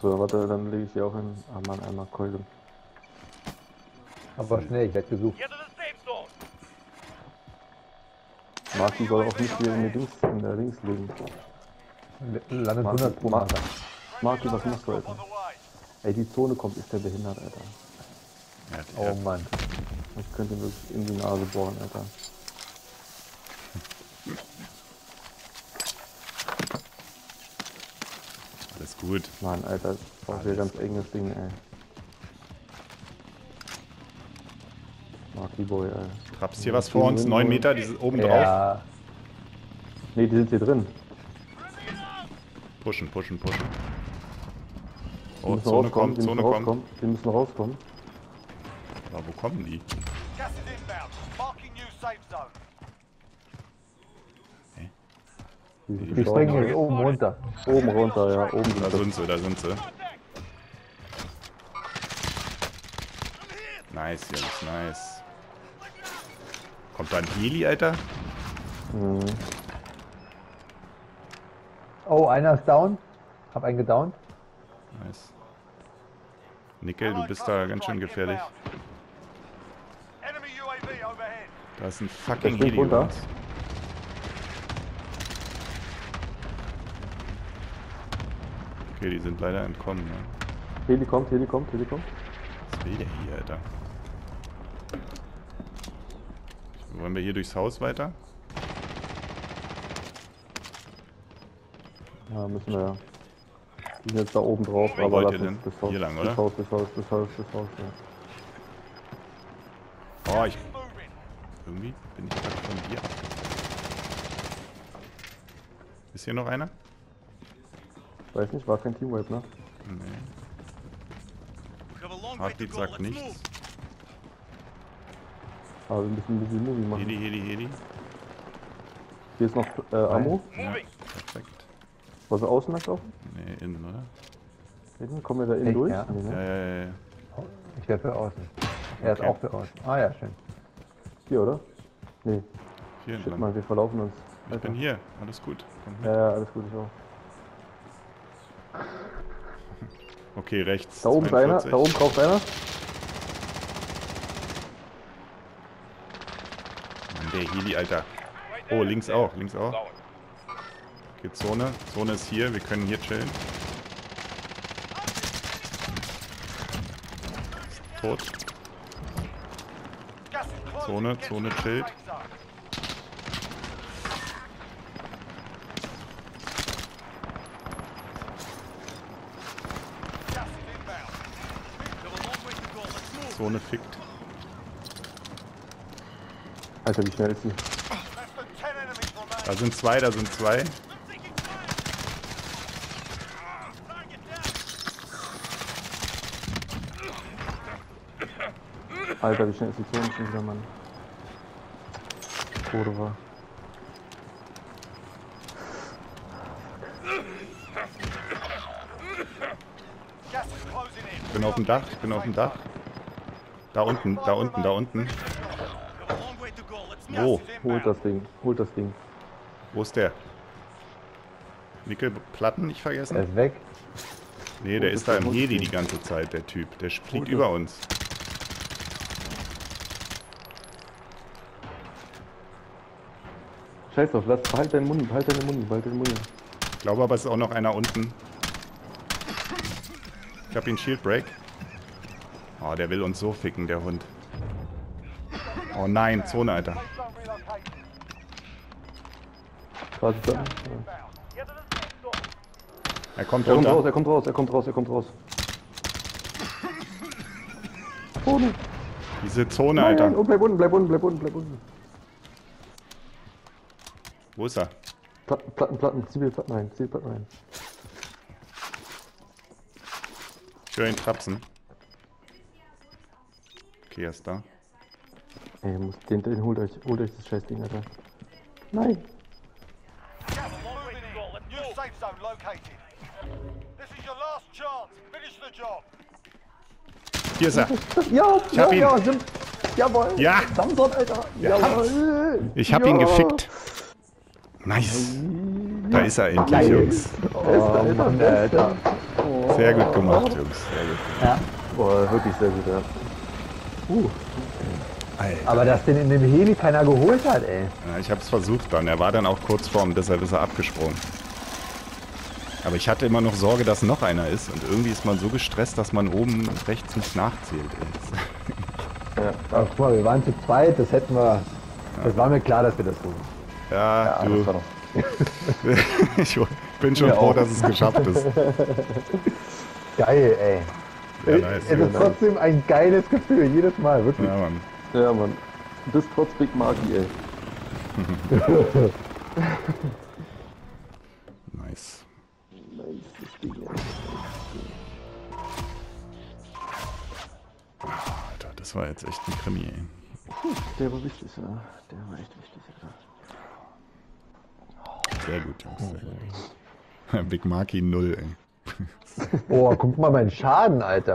So, warte, dann lege ich die auch hin. Ah, Mann, einmal Keule. Aber schnell, ich werde gesucht. Marki soll auch nicht hier in, die Dings, in der Dings liegen. Landet Marki, 100 pro Ma Meter. Marki, was machst du, Alter? Ey, die Zone kommt, ist der behindert, Alter. Der, Oh Mann. Ich könnte wirklich in die Nase bohren, Alter. Gut. Mann, Alter, das war hier ganz enges Ding, ey. Marki Boy, ey. Trappst hier was vor uns? 9 Meter, dieses oben drauf. Ja, Nee, die sind hier drin. Pushen, pushen, pushen. Die Oh, Zone rauskommen, kommt, die Zone kommt. Die müssen rauskommen. Aber wo kommen die? Gas is inbound. Marking new safe zone. Die die springen jetzt oben runter. Oben runter, ja, oben Da sind sie. da sind sie. Nice, Jungs, nice. Kommt da ein Heli, Alter? Mhm. Oh, einer ist down. Hab einen gedownt. Nice. Nickel, du bist da ganz schön gefährlich. Da ist ein fucking Heli runter. uns. Okay, die sind leider entkommen. Ne? Heli kommt, Heli kommt, Heli kommt. Was will der hier, Alter? Wollen wir hier durchs Haus weiter? Ja, müssen wir ja. Die sind jetzt da oben drauf, Wo aber wollt ihr denn? das Haus, Hier lang, das oder? Haus, das Haus, das Haus, das Haus, ja. Oh, ich. Irgendwie bin ich gerade von dir. Ist hier noch einer? Weiß nicht, war kein Teamwipe, ne? Nee. Heartbeat sagt nichts. move. Aber wir müssen ein bisschen Movie machen. Heli, Heli, Heli. Hier ist noch äh, Ammo. Ja, Moving. perfekt. Wollen wir außen lang laufen? Nee, innen, oder? Innen? Kommen wir da innen Ich, durch? ja. Nee, Ja, ne? ja, ja, ja. Ich werde für außen. Er ist Okay. auch für außen. Ah ja, schön. Hier, oder? Nee, Hier shit, entlang. Mann, wir verlaufen uns. Ich bin hier. Alles gut. Komm mit. Ja, ja, alles gut, ich auch. Okay, rechts. Da oben ist einer, 42. da oben kauft einer. Mann, der Heli, Alter. Oh, links auch, links auch. Okay, Zone. Zone ist hier. Wir können hier chillen. Ist Tot. Zone, Zone chillt. Zone fickt. Alter, wie schnell ist die? Less than 10 enemies remaining. Da sind zwei, da sind zwei. Alter, wie schnell ist die Zone schon wieder, Mann? In. Ich bin auf dem Dach, ich bin auf dem Dach. Da unten, da unten, da unten. Wo? Holt das Ding, holt das Ding. Wo ist der? Nickel, Platten nicht Er vergessen? ist weg. Nee, der ist da im Heli der? die ganze Zeit, der Typ. Der fliegt über uns. Scheiß drauf, lass, behalt deinen Mund, behalt deinen Mund, behalt deinen Mund. Ich glaube aber, es ist auch noch einer unten. Ich hab ihn Shield Break. Oh, der will uns so ficken, der Hund. Oh nein, Zone, Alter. Da. Safe zone. Er kommt Er kommt raus, er kommt raus, er kommt raus, er kommt raus. Zone. Diese Zone, Nein, Alter. oh, bleib unten, bleib unten, bleib unten, bleib unten. Wo ist er? Platten, Platten, Platten, zieh mir Platten rein, zieh Platten rein. Ich höre ihn trapsen. Okay, er ist da. Ey, müsst- den, den holt euch, holt euch das scheiß Ding, Alter. Nein. Hier ist er. Ja, Ich hab ja, ihn. ja, stimmt. Jawohl. Ja. Samson, Alter. Jawohl. Ich hab ja. ihn gefickt. Nice. Da ist er endlich, Geil. Jungs. Oh Mann, Alter. Sehr gut gemacht, Jungs. Sehr gut. Ja. Boah, wirklich sehr gut, ja. Uh, Alter. Aber dass den in dem Heli keiner geholt hat, ey. Ja, ich habe es versucht dann. Er war dann auch kurz vorm, deshalb ist er abgesprungen. Aber ich hatte immer noch Sorge, dass noch einer ist. Und irgendwie ist man so gestresst, dass man oben rechts nicht nachzählt. Ey. ja. Aber guck mal, wir waren zu zweit, das hätten wir. Das war mir klar, dass wir das tun. Ja, Ja, du. ich bin schon Mir froh, auch. dass es geschafft ist. Geil, ey. Ja, nice. es ist trotzdem ein geiles Gefühl, jedes Mal, wirklich. Ja, Mann. Ja, Mann. Das trotz Big Marky, ey. Nice. Nice, das Ding. Alter, das war jetzt echt ein Krimi, ey. Der war wichtig, ja. Der war echt wichtig, Alter. Sehr gut, Jungs. Sehr gut. Big Marky 0, ey. Oh, guck mal meinen Schaden, Alter.